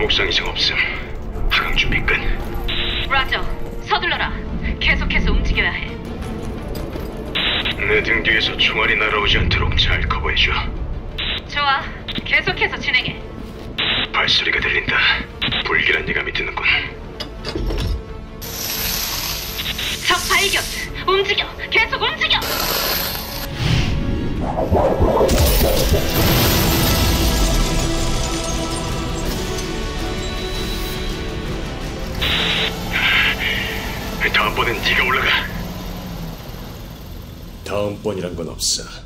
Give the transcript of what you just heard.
옥상 이상 없음. 하강 준비 끝. 라저, 서둘러라. 계속해서 움직여야 해. 내 등 뒤에서 총알이 날아오지 않도록 잘 커버해줘. 좋아. 계속해서 진행해. 발소리가 들린다. 불길한 예감이 드는군. 적 발견. 움직여. 계속 움직여. 다음번엔 네가 올라가. 다음번이란 건 없어.